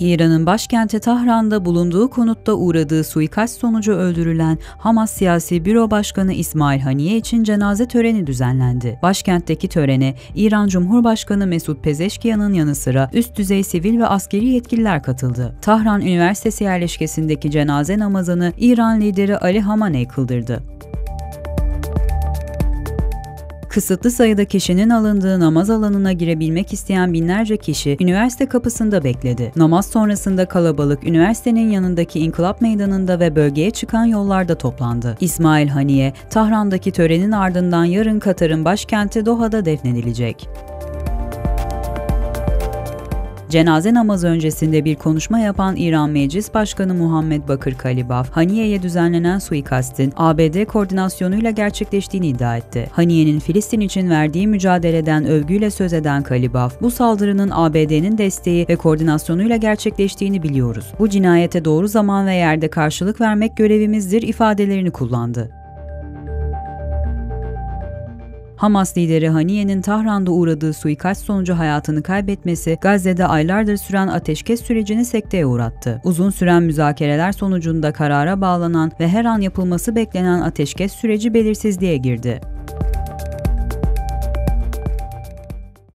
İran'ın başkenti Tahran'da bulunduğu konutta uğradığı suikast sonucu öldürülen Hamas Siyasi Büro Başkanı İsmail Haniye için cenaze töreni düzenlendi. Başkentteki törene İran Cumhurbaşkanı Mesut Pezeşkiyan'ın yanı sıra üst düzey sivil ve askeri yetkililer katıldı. Tahran Üniversitesi yerleşkesindeki cenaze namazını İran lideri Ali Hamaney kıldırdı. Kısıtlı sayıda kişinin alındığı namaz alanına girebilmek isteyen binlerce kişi üniversite kapısında bekledi. Namaz sonrasında kalabalık üniversitenin yanındaki İnkılap Meydanı'nda ve bölgeye çıkan yollarda toplandı. İsmail Haniye, Tahran'daki törenin ardından yarın Katar'ın başkenti Doha'da defnedilecek. Cenaze namazı öncesinde bir konuşma yapan İran Meclis Başkanı Muhammed Bakır Kalibaf, Haniye'ye düzenlenen suikastin ABD koordinasyonuyla gerçekleştiğini iddia etti. Haniye'nin Filistin için verdiği mücadeleden övgüyle söz eden Kalibaf, bu saldırının ABD'nin desteği ve koordinasyonuyla gerçekleştiğini biliyoruz. Bu cinayete doğru zaman ve yerde karşılık vermek görevimizdir ifadelerini kullandı. Hamas lideri Haniye'nin Tahran'da uğradığı suikast sonucu hayatını kaybetmesi Gazze'de aylardır süren ateşkes sürecini sekteye uğrattı. Uzun süren müzakereler sonucunda karara bağlanan ve her an yapılması beklenen ateşkes süreci belirsizliğe girdi.